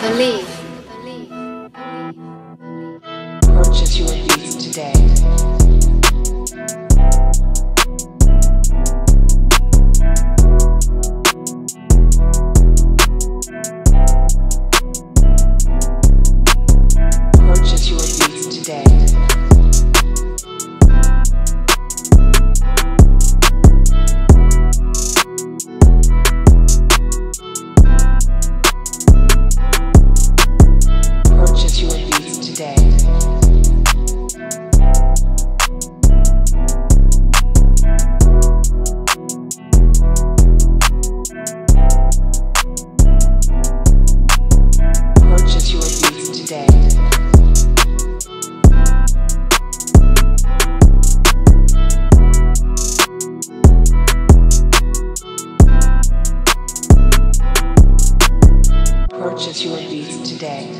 believe. Purchase your beats today. Your beats today.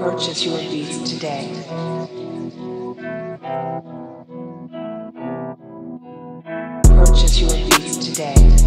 Purchase your beats today. Purchase your beats today.